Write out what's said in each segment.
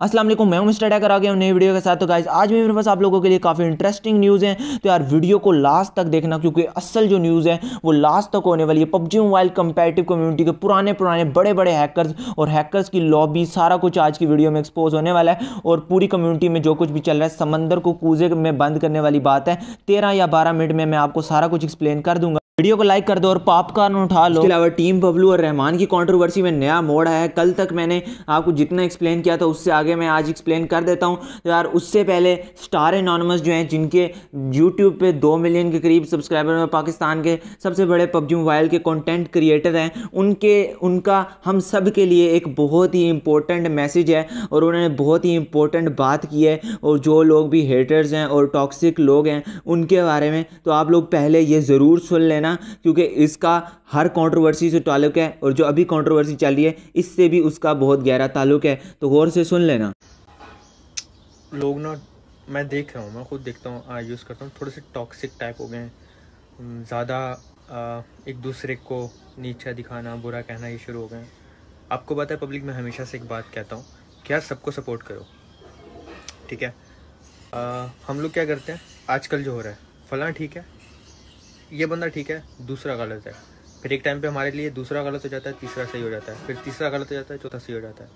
वालेकुम, मैं हूँ मिस्टर टैकर आ गया नई वीडियो के साथ। तो गाइज़ आज भी मेरे पास आप लोगों के लिए काफ़ी इंटरेस्टिंग न्यूज़ है। तो यार, वीडियो को लास्ट तक देखना, क्योंकि असल जो न्यूज़ है, वो लास्ट तक होने वाली है। पबजी मोबाइल कंपेटिव कम्युनिटी के पुराने पुराने बड़े बड़े हैकर्स और हैकर्स की लॉबी सारा कुछ आज की वीडियो में एक्सपोज होने वाला है। और पूरी कम्युनिटी में जो कुछ भी चल रहा है, समंदर को कूजे में बंद करने वाली बात है। तेरह या बारह मिनट में मैं आपको सारा कुछ एक्सप्लेन कर दूँगा। वीडियो को लाइक कर दो और पॉपकॉर्न उठा लो। इसके अलावा टीम बबलू और रहमान की कंट्रोवर्सी में नया मोड़ है। कल तक मैंने आपको जितना एक्सप्लेन किया था, उससे आगे मैं आज एक्सप्लेन कर देता हूँ। तो यार, उससे पहले स्टार एनॉनमस जो हैं, जिनके यूट्यूब पे दो मिलियन के करीब सब्सक्राइबर हैं, पाकिस्तान के सबसे बड़े पबजी मोबाइल के कॉन्टेंट क्रिएटर हैं, उनके, उनका हम सब के लिए एक बहुत ही इंपॉर्टेंट मैसेज है और उन्होंने बहुत ही इंपॉर्टेंट बात की है। और जो लोग भी हेटर्स हैं और टॉक्सिक लोग हैं, उनके बारे में तो आप लोग पहले ये ज़रूर सुन लेना। लेना क्योंकि इसका हर कंट्रोवर्सी से ताल्लुक़ है और जो अभी कंट्रोवर्सी चल रही है इससे भी उसका बहुत गहरा ताल्लुक़ है। तो गौर से सुन लेना। लोग ना मैं देख रहा हूँ मैं खुद देखता हूँ यूज़ करता हूँ। थोड़े से टॉक्सिक टाइप हो गए हैं। ज़्यादा एक दूसरे को नीचा दिखाना बुरा कहना ये शुरू हो गए आपको पता है पब्लिक मैं हमेशा से एक बात कहता हूँ क्या सबको सपोर्ट करो। ठीक है? आ, हम लोग क्या करते हैं? आजकल जो हो रहा है। फलां ठीक है ये बंदा ठीक है, दूसरा गलत है। फिर एक टाइम पे हमारे लिए दूसरा गलत हो जाता है, तीसरा सही हो जाता है। फिर तीसरा गलत हो जाता है, चौथा सही हो जाता है।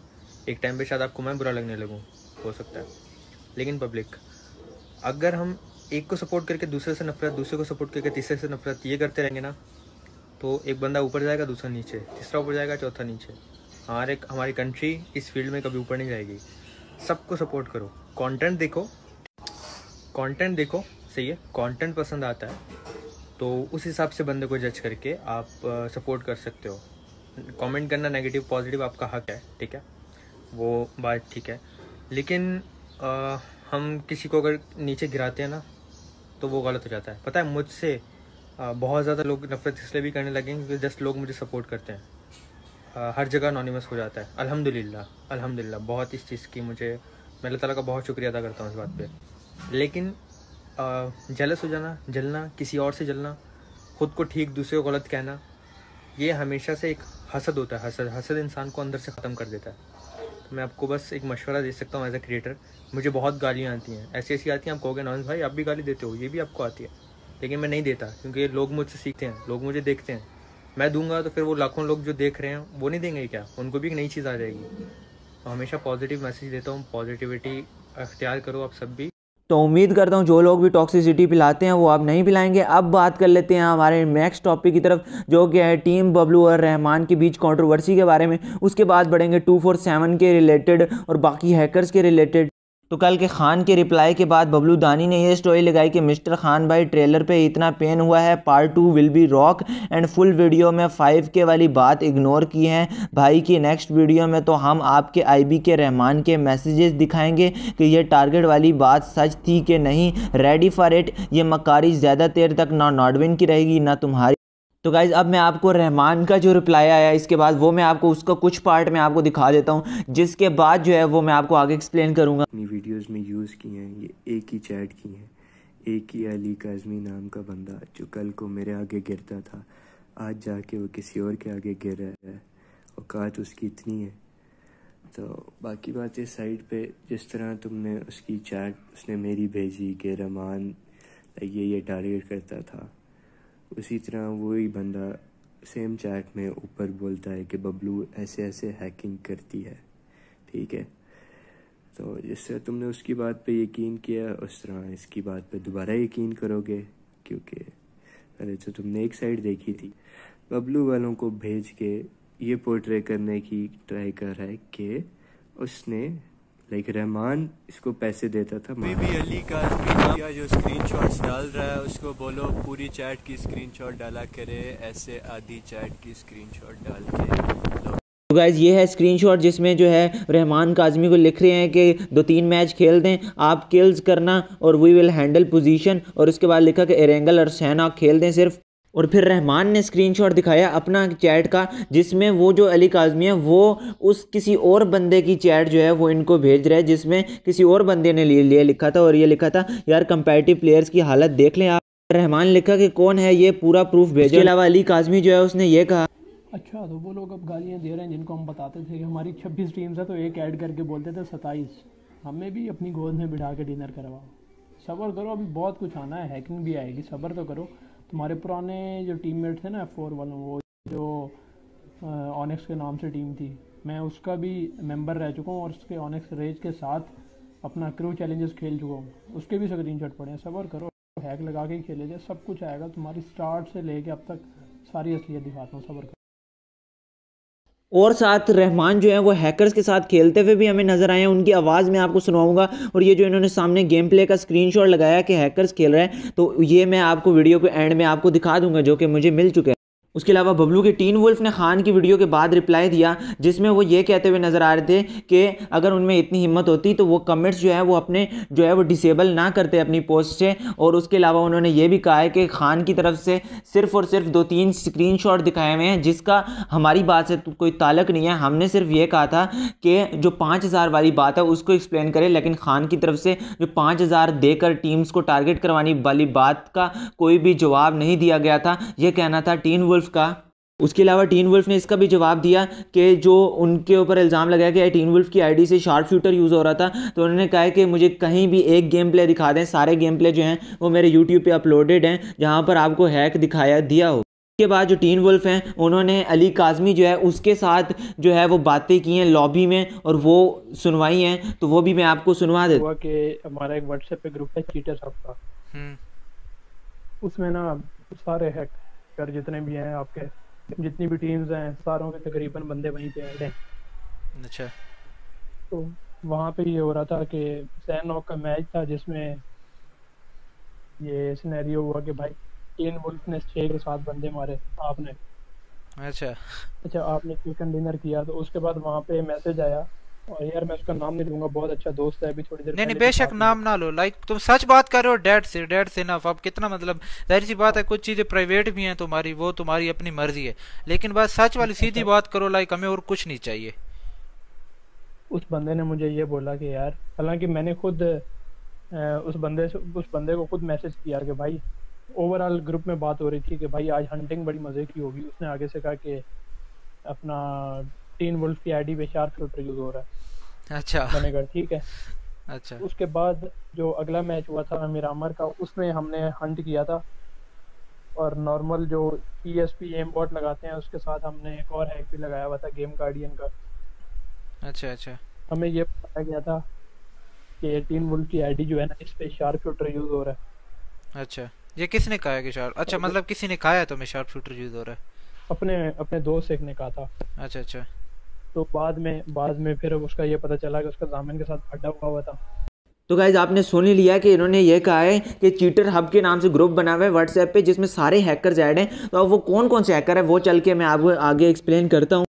एक टाइम पे शायद आपको मैं बुरा लगने लगूँ, हो सकता है। लेकिन पब्लिक अगर हम एक को सपोर्ट करके दूसरे से नफरत, दूसरे को सपोर्ट करके तीसरे से नफरत ये करते रहेंगे ना तो एक बंदा ऊपर जाएगा, दूसरा नीचे, तीसरा ऊपर जाएगा, चौथा नीचे। हमारे, हमारी कंट्री इस फ़ील्ड में कभी ऊपर नहीं जाएगी। सबको सपोर्ट करो। कंटेंट देखो। कंटेंट देखो। सही है। कंटेंट पसंद आता है। तो उस हिसाब से बंदे को जज करके आप सपोर्ट कर सकते हो। कमेंट करना नेगेटिव पॉजिटिव आपका हक है ठीक है? वो बात ठीक है। लेकिन आ, हम किसी को अगर नीचे गिराते हैं ना तो वो गलत हो जाता है। पता है मुझसे बहुत ज़्यादा लोग नफरत इसलिए भी करने लगे क्योंकि जस्ट लोग मुझे सपोर्ट करते हैं। आ, हर जगह अनोनिमस हो जाता है। अल्हम्दुलिल्लाह अल्हम्दुलिल्लाह बहुत इस चीज़ की मुझे मैं अल्लाह ताला का बहुत शुक्रिया अदा करता हूँ इस बात पे। लेकिन जलस हो जाना, जलना, किसी और से जलना, खुद को ठीक, दूसरे को गलत कहना, ये हमेशा से एक हसद होता है, हसद हसद इंसान को अंदर से ख़त्म कर देता है। तो मैं आपको बस एक मशवरा दे सकता हूँ एज ए क्रिएटर मुझे बहुत गालियाँ आती हैं। ऐसी ऐसी आती हैं, आप कहोगे नॉन भाई, आप भी गाली देते हो, ये भी आपको आती है। लेकिन मैं नहीं देता, क्योंकि लोग मुझसे सीखते हैं, लोग मुझे देखते हैं। मैं दूँगा तो फिर वो लाखों लोग जो देख रहे हैं, वो नहीं देंगे क्या? उनको भी एक नई चीज़ आ जाएगी। तो हमेशा पॉजिटिव मैसेज देता हूँ पॉजिटिविटी अख्तियार करो आप सब भी। तो उम्मीद करता हूँ जो लोग भी टॉक्सिसिटी पिलाते हैं, वो आप नहीं पिलाएँगे। अब बात कर लेते हैं हमारे नेक्स्ट टॉपिक की तरफ़, जो कि है टीम बबलू और रहमान के बीच कंट्रोवर्सी के बारे में। उसके बाद बढ़ेंगे टू फोर सेवन के रिलेटेड और बाकी हैकर्स के रिलेटेड तो कल के खान के रिप्लाई के बाद बबलू दानी ने यह स्टोरी लगाई कि मिस्टर खान भाई ट्रेलर पे इतना पेन हुआ है part two will be rock and full video में फाइव के वाली बात इग्नोर की है। भाई की नेक्स्ट वीडियो में तो हम आपके आईबी के रहमान के मैसेजेस दिखाएँगे कि ये टारगेट वाली बात सच थी कि नहीं। रेडी फॉर इट ये मकारी ज़्यादा देर तक ना नॉडविन की रहेगी, ना तुम्हारी तो गाइज़ अब मैं आपको रहमान का जो रिप्लाई आया, इसके बाद वो मैं आपको, उसका कुछ पार्ट में आपको दिखा देता हूँ, जिसके बाद जो है वो मैं आपको आगे एक्सप्लेन करूँगा। अपनी वीडियोस में यूज़ की हैं, ये एक ही चैट की हैं, एक ही अली काजमी नाम का बंदा, जो कल को मेरे आगे गिरता था, आज जाके वो किसी और के आगे गिर रहा है, औकात उसकी इतनी है। तो बाकी बातें साइड पे, जिस तरह तुमने उसकी चैट उसने मेरी भेजी कि रहमान ये ये टारगेट करता था उसी तरह वही बंदा सेम चैट में ऊपर बोलता है कि, बबलू, ऐसे ऐसे हैकिंग करती है। ठीक है? तो जिससे तुमने उसकी बात पे यकीन किया, उस तरह इसकी बात पे दोबारा यकीन करोगे, क्योंकि पहले तो तुमने एक साइड देखी थी। बबलू वालों को भेज के ये पोर्ट्रे करने की ट्राई कर रहा है कि उसने लाइक रहमान इसको पैसे देता था मैं। भी अली का मीडिया जो स्क्रीनशॉट्स डाल रहा है उसको बोलो पूरी चैट की स्क्रीनशॉट डाला करे ऐसे आधी चैट की स्क्रीनशॉट डाल के। तो गाइज़ ये है स्क्रीनशॉट जिसमें जो है रहमान काजमी को लिख रहे हैं कि दो तीन मैच खेल दें आप किल्स करना और वी विल हैंडल पोजीशन और उसके बाद लिखा कि एरेंगल और सैना खेल दें सिर्फ़। और फिर रहमान ने स्क्रीनशॉट दिखाया अपना चैट का जिसमें वो जो अली काजमी है वो उस किसी और बंदे की चैट जो है वो इनको भेज रहा है जिसमें किसी और बंदे ने लिए लिए लिखा था और ये लिखा था यार कंपेटिव प्लेयर्स की हालत देख लें आप। रहमान लिखा कि कौन है ये पूरा प्रूफ भेजे। अलावा अली काजमी जो है उसने ये कहा अच्छा तो वो लोग अब गालियाँ दे रहे हैं जिनको हम बताते थे कि हमारी छब्बीस टीम्स है तो एक ऐड करके बोलते थे सत्ताईस हमें भी अपनी गोद में बिठा के डिनर करवाओ। सब्र करो अभी बहुत कुछ आना है हैकिंग भी आएगी सब्र तो करो। तुम्हारे पुराने जो टीममेट थे ना एफ़ फोर वालों, वो जो ऑनिक्स के नाम से टीम थी, मैं उसका भी मेंबर रह चुका हूँ और उसके ऑनिक्स रेज के साथ अपना क्रू चैलेंजेस खेल चुका हूँ। उसके भी स्क्रीन शॉट पड़े हैं सबर करो। हैक लगा के ही खेले जाए, सब कुछ आएगा। तुम्हारी स्टार्ट से लेके अब तक सारी असलियत दिखाता हूँ सबर करो। और साथ रहमान जो है वो हैकर्स के साथ खेलते हुए भी हमें नज़र आए हैं। उनकी आवाज़ में आपको सुनाऊँगा और ये जो इन्होंने सामने गेम प्ले का स्क्रीनशॉट लगाया कि हैकर्स खेल रहे हैं तो ये मैं आपको वीडियो के एंड में आपको दिखा दूँगा जो कि मुझे मिल चुके हैं। उसके अलावा बबलू के टीन वुल्फ ने खान की वीडियो के बाद रिप्लाई दिया, जिसमें वो ये कहते हुए नज़र आ रहे थे कि अगर उनमें इतनी हिम्मत होती तो वो कमेंट्स जो है, वो अपने, जो है, वो डिसेबल ना करते अपनी पोस्ट से। और उसके अलावा उन्होंने ये भी कहा है कि खान की तरफ़ से सिर्फ़ और सिर्फ़ दो तीन स्क्रीन दिखाए हुए हैं, जिसका हमारी बात से तो कोई ताल्लक नहीं है। हमने सिर्फ़ ये कहा था कि जो पाँच हज़ार वाली बात है, उसको एक्सप्लेन करें, लेकिन खान की तरफ़ से जो पाँच हज़ार देकर टीम्स को टारगेट करवानी वाली बात का कोई भी जवाब नहीं दिया गया था। यह कहना था, टीन वुल्फ का उसके अलावा टीन वुल्फ ने इसका भी जवाब दिया कि जो उनके ऊपर इल्ज़ाम लगाया कि टीन वुल्फ की आईडी से शार्प शूटर यूज़ हो रहा था तो उन्होंने कहा कि मुझे कहीं भी एक गेम प्ले दिखा दें सारे गेम प्ले जो हैं वो मेरे यूट्यूब पे अपलोडेड हैं जहाँ पर आपको हैक दिखाया दिया हो। उसके बाद जो टीन वुल्फ हैं उन्होंने अली काजमी जो है उसके साथ जो है वो बातें की हैं लॉबी में और वो सुनवाई हैं तो वो भी मैं आपको सुनवा देता कि हमारा एक व्हाट्सएप पे ग्रुप है चीटर सब का। हम्म। उसमें ना सारे हैकर जितने भी हैं आपके जितनी भी टीम्स हैं सारों के तकरीबन बंदे वहीं पे ऐड हैं अच्छा। तो वहाँ पे ये हो रहा था कि सैन का मैच था जिसमें ये सिनेरियो हुआ कि भाई तीन वुल्फ ने छः के साथ बंदे मारे आपने। अच्छा। अच्छा आपने चिकन डिनर किया तो उसके बाद वहाँ पे मैसेज आया यार मैं उसका नाम नहीं लूँगा बहुत अच्छा दोस्त है अभी थोड़ी देर नहीं नहीं बेशक नाम ना लो। लाइक तुम सच बात कर रहे हो डेड से डेड से ना अब कितना मतलब ज़ाहिर सी बात है कुछ चीज़ें प्राइवेट भी हैं तुम्हारी वो तुम्हारी अपनी मर्ज़ी है। लेकिन बस सच वाली सीधी बात करो लाइक हमें और कुछ नहीं चाहिए। उस बंदे ने मुझे ये बोला कि यार हालाँकि मैंने खुद उस बंदे से उस बंदे को खुद मैसेज किया कि भाई ओवरऑल ग्रुप में बात हो रही थी कि भाई आज हंटिंग बड़ी मज़े की होगी। उसने आगे से कहा कि अपना टीन वुल्फ की आईडी पे शार्प शूटर यूज़ हो रहा है। अच्छा। बनेगा ठीक है? अच्छा। उसके बाद जो अगला मैच हुआ था मिरामर का उसमें हमने हंट किया था। और नॉर्मल जो E S P M bot लगाते हैं उसके साथ हमने एक और हैक भी लगाया हुआ था गेम गार्डियन का। अच्छा अच्छा। हमें ये बताया गया था कि टीन वुल्फ की आईडी जो है ना इस पे शार्प शूटर यूज़ हो रहा है। अच्छा। ये किसने कहा कि शार्प अच्छा मतलब किसी ने कहा है तो मैं शार्प शूटर यूज़ हो रहा है। अपने अपने दोस्त एक ने कहा था। अच्छा अच्छा। तो बाद में बाद में फिर उसका ये पता चला कि उसका जामिन के साथ फटा हुआ हुआ था। तो गाइज़ आपने सुन लिया कि इन्होंने ये कहा है कि चीटर हब के नाम से ग्रुप बना हुआ है व्हाट्सएप पे, जिसमें सारे हैकर्स ऐड हैं। तो अब वो कौन कौन से हैकर है, वो चल के मैं आपको आगे एक्सप्लेन करता हूँ।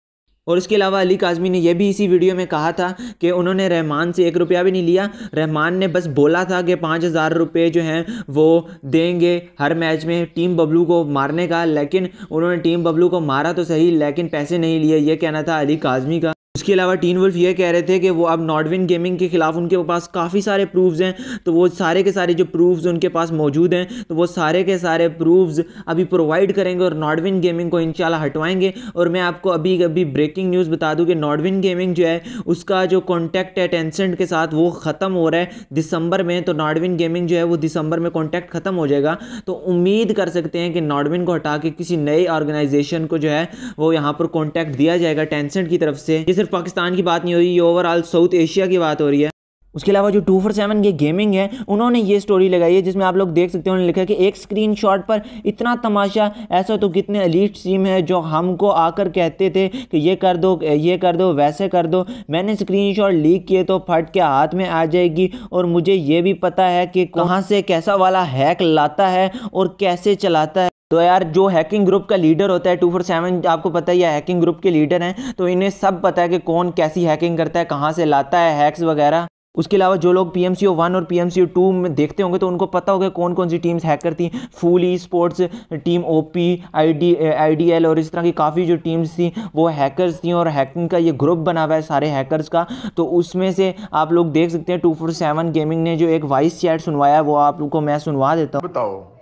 और इसके अलावा अली काजमी ने यह भी इसी वीडियो में कहा था कि उन्होंने रहमान से एक रुपया भी नहीं लिया। रहमान ने बस बोला था कि पाँच हज़ार रुपये जो हैं वो देंगे हर मैच में टीम बबलू को मारने का, लेकिन उन्होंने टीम बबलू को मारा तो सही, लेकिन पैसे नहीं लिए यह कहना था अली काजमी का। उसके अलावा टीन वुल्फ ये कह रहे थे कि वो अब नॉटविन गेमिंग के खिलाफ उनके पास काफ़ी सारे प्रूफ्स हैं तो वो सारे के सारे जो प्रूफ्स उनके पास मौजूद हैं तो वो सारे के सारे प्रूफ्स अभी प्रोवाइड करेंगे और नॉटविन गेमिंग को इंशाल्लाह हटवाएँगे। और मैं आपको अभी अभी ब्रेकिंग न्यूज़ बता दूँ कि नॉटविन गेमिंग जो है, उसका जो कॉन्टैक्ट है टेंसेंट के साथ वो ख़त्म हो रहा है दिसंबर में तो नॉटविन गेमिंग जो है वो दिसंबर में कॉन्टैक्ट ख़त्म हो जाएगा। तो उम्मीद कर सकते हैं कि नॉटविन को हटा के किसी नई ऑर्गेनाइजेशन को जो है, वो यहाँ पर कॉन्टैक्ट दिया जाएगा टेंसेंट की तरफ़ से। ये सिर्फ़ पाकिस्तान की बात नहीं हो रही, ये ओवरऑल साउथ एशिया की बात हो रही है। उसके अलावा जो टू फोर सेवन ये गेमिंग है, उन्होंने ये स्टोरी लगाई है, जिसमें आप लोग देख सकते हैं, उन्होंने लिखा है कि एक स्क्रीनशॉट पर इतना तमाशा, ऐसा तो कितने अलीट सीम है जो हमको आकर कहते थे कि ये कर दो, ये कर दो, वैसे कर दो। मैंने स्क्रीनशॉट लीक किए तो फट के हाथ में आ जाएगी, और मुझे ये भी पता है कि कहाँ से कैसा वाला हैक लाता है और कैसे चलाता है। तो यार, जो हैकिंग ग्रुप का लीडर होता है टू फोर सेवन आपको पता है या हैकिंग ग्रुप के लीडर हैं तो इन्हें सब पता है कि कौन कैसी हैकिंग करता है, कहाँ से लाता है हैक्स वगैरह। उसके अलावा जो लोग P M C O one और P M C O two में देखते होंगे तो उनको पता होगा कौन कौन सी टीम्स हैक करती हैं। फूल sports team O P I D I D L और इस तरह की काफ़ी जो टीम्स थी, वो हैकर्स थी और हैकिंग का ये ग्रुप बना हुआ है सारे हैकर्स का। तो उसमें से आप लोग देख सकते हैं टू फोर सेवन गेमिंग ने जो एक वॉइस चैट सुनवाया, वो आप लोग को मैं सुनवा देता हूँ। बताओ।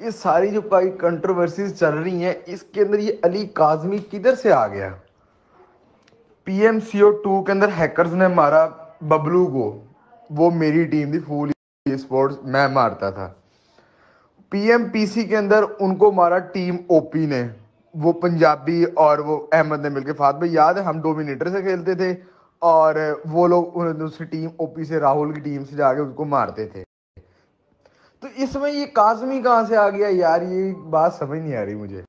ये सारी जो कंट्रोवर्सीज चल रही हैं, इसके अंदर ये अली काजमी किधर से आ गया? P M C O two के अंदर हैकर्स ने मारा बबलू को। वो मेरी टीम थी फूल स्पोर्ट्स मैं मारता था। पी एम पी सी के अंदर उनको मारा टीम ओपी ने। वो पंजाबी और वो अहमद ने मिलकर फात भाई, याद है, हम डोमिनेटर से खेलते थे और वो लोग उन्होंने दूसरी टीम ओपी से, राहुल की टीम से जाके उसको मारते थे। तो इसमें ये काजमी कहाँ से आ गया? यार, ये बात समझ नहीं आ रही मुझे।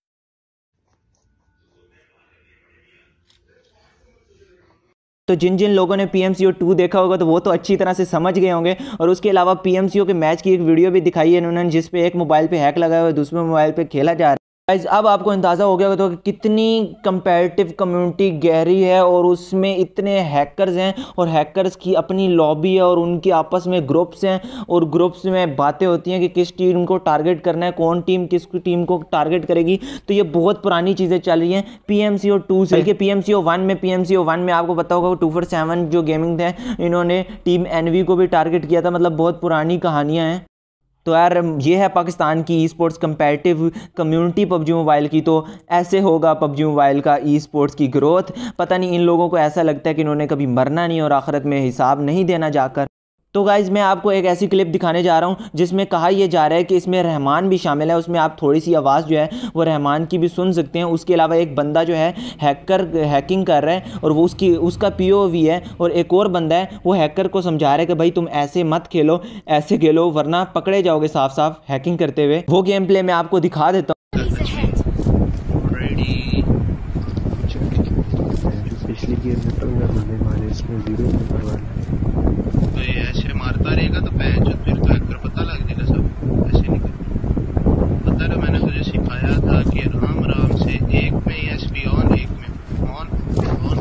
तो जिन जिन लोगों ने P M C O two देखा होगा तो वो तो अच्छी तरह से समझ गए होंगे। और उसके अलावा पी एम सी ओ के मैच की एक वीडियो भी दिखाई है उन्होंने जिसपे एक मोबाइल पे हैक लगाया हुआ है, दूसरे मोबाइल पे खेला जा रहा है। गाइज़ अब आपको अंदाज़ा हो गया तो कितनी कंपेरेटिव कम्युनिटी गहरी है और उसमें इतने हैकर्स हैं और हैकर्स की अपनी लॉबी है और उनके आपस में ग्रुप्स हैं और ग्रुप्स में बातें होती हैं कि किस टीम को टारगेट करना है, कौन टीम किस टीम को टारगेट करेगी। तो ये बहुत पुरानी चीज़ें चल रही हैं। P M C O two से बल्कि P M C O one में P M C O one में आपको पता होगा टू फोर सेवन जो गेमिंग थे, इन्होंने टीम एन वी को भी टारगेट किया था। मतलब बहुत पुरानी कहानियाँ हैं। तो यार, ये है पाकिस्तान की esports competitive community PUBG mobile की। तो ऐसे होगा पबजी मोबाइल का ई स्पोर्ट्स की ग्रोथ पता नहीं इन लोगों को ऐसा लगता है कि इन्होंने कभी मरना नहीं और आखिरत में हिसाब नहीं देना जाकर। तो गाइज़ मैं आपको एक ऐसी क्लिप दिखाने जा रहा हूँ जिसमें कहा यह जा रहा है कि इसमें रहमान भी शामिल है उसमें आप थोड़ी सी आवाज़ जो है वो रहमान की भी सुन सकते हैं। उसके अलावा एक बंदा जो है हैकर हैकिंग कर रहा है और वो उसकी उसका पीओवी है और एक और बंदा है वो हैकर को समझा रहा है कि भाई तुम ऐसे मत खेलो ऐसे खेलो वरना पकड़े जाओगे साफ़ साफ़ हैकिंग करते हुए। वो गेम प्ले मैं आपको दिखा देता हूँ। पिछली गेम में पंद्रह बंदे मारे इसमें ज़ीरो नंबर वाला तो ये ऐसे मारता रहेगा तो पैंच फिर तो हैकर पता लग जाएगा सब ऐसे नहीं करना। पता है मैंने तुझे सिखाया था कि राम राम से एक में एस पी ऑन एक में ऑन ऑन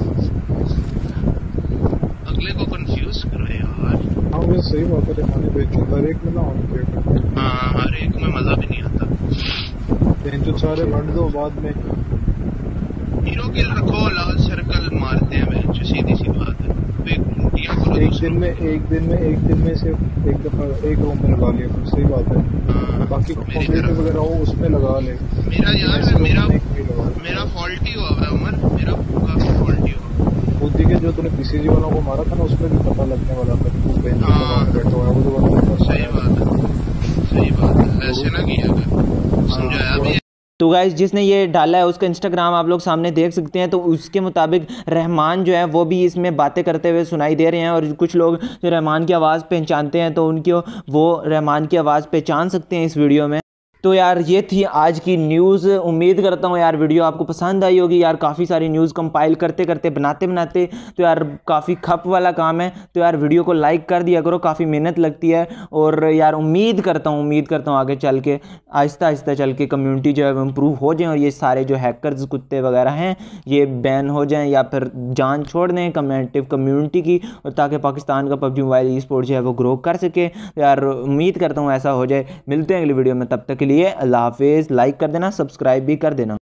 अगले को कंफ्यूज करो यार। हाँ वो सही बात है हमारे बेचो हर एक में ना ऑन किया हाँ हर एक में मज़ा भी नहीं आता। बेचो सारे वंड दो बाद में। हीरो किल रखो लाल सर्कल मारते हैं बेंच सीधी सी बात है। एक दिन में एक दिन में एक दिन में सिर्फ़ एक दफ़ा एक रूम में लगा लिया फिर सही बात है। बाकी कंप्यूटर वगैरह हो उसमें लगा ले। मेरा यार मेरा मेरा फॉल्टी हुआ है उमर। मेरा काफ़ी फॉल्टी हुआ। बुद्धि के जो तूने पीसीजी वालों को मारा था ना उसमें भी पता लगने वाला था तू बेंच पे बैठा हुआ है वो तो सही बात है। सही बात है। ऐसे ना किया कर। समझाया भी तो गाइज़ जिसने ये डाला है, उसका इंस्टाग्राम आप लोग सामने देख सकते हैं तो उसके मुताबिक रहमान जो है, वो भी इसमें बातें करते हुए सुनाई दे रहे हैं और कुछ लोग जो रहमान की आवाज़ पहचानते हैं तो उनकी वो रहमान की आवाज़ पहचान सकते हैं इस वीडियो में। तो यार, ये थी आज की न्यूज़ उम्मीद करता हूँ यार वीडियो आपको पसंद आई होगी। यार, काफ़ी सारी न्यूज़ कंपाइल करते करते, बनाते बनाते तो यार, काफ़ी खप वाला काम है। तो यार वीडियो को लाइक कर दिया करो, काफ़ी मेहनत लगती है। और यार, उम्मीद करता हूँ, उम्मीद करता हूँ आगे चल के, आहिस्ता आहिस्ता चल के कम्यूनिटी जो है, वो इम्प्रूव हो जाए। और ये सारे जो हैकर्स कुत्ते वगैरह हैं, ये बैन हो जाएँ या फिर जान छोड़ दें कम्यूनिटिव कम्यूनिटी की, और ताकि पाकिस्तान का पबजी मोबाइल ई स्पोर्ट जो है, वो ग्रो कर सके। तो यार, उम्मीद करता हूँ ऐसा हो जाए। मिलते हैं अगली वीडियो में, तब तक के लिए अल्लाह हाफिज़। लाइक कर देना सब्सक्राइब भी कर देना।